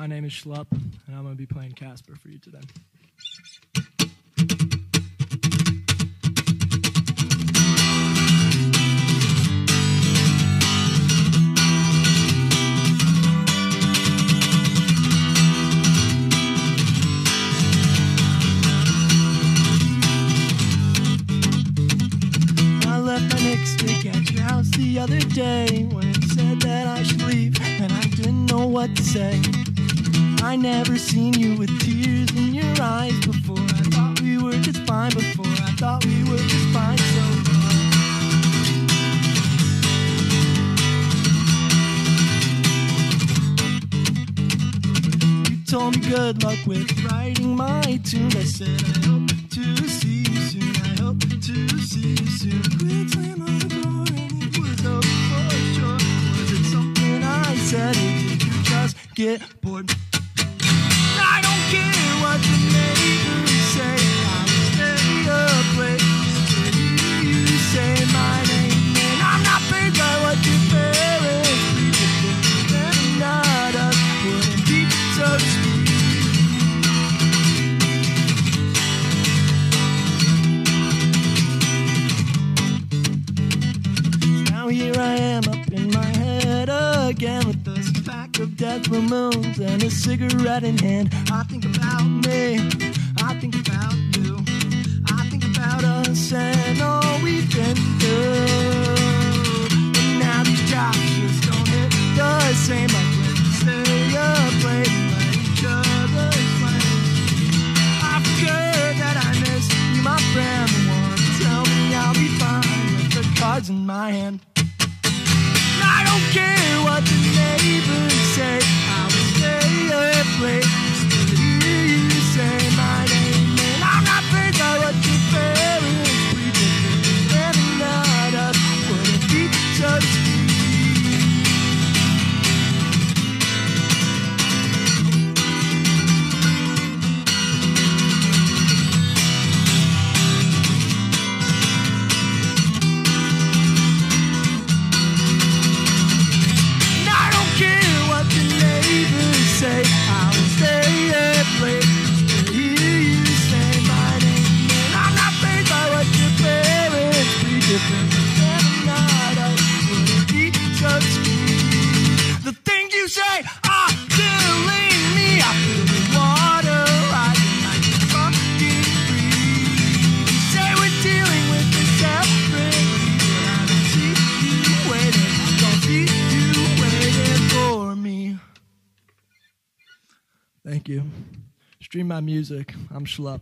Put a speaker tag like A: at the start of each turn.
A: My name is Schlupp, and I'm going to be playing Casper for you today. The other day when it said that I should leave, and I didn't know what to say. I never seen you with tears in your eyes before. I thought we were just fine before. I thought we were just fine so far. You told me good luck with writing my tune. I said I hope to see you soon. I hope to see you soon. Quick slam on the door and it was over for sure. Was it something I said or did you just get bored? Care dead blue moons and a cigarette in hand. I think about me, I think about you, I think about us and all we've been through. And now these jobs just don't hit the same like when we stay up late each other's flames. I forget that I miss you, my friend. One, tell me I'll be fine with the cards in my hand. I don't care what the neighbors say. Thank you. Stream my music. I'm Schlupp.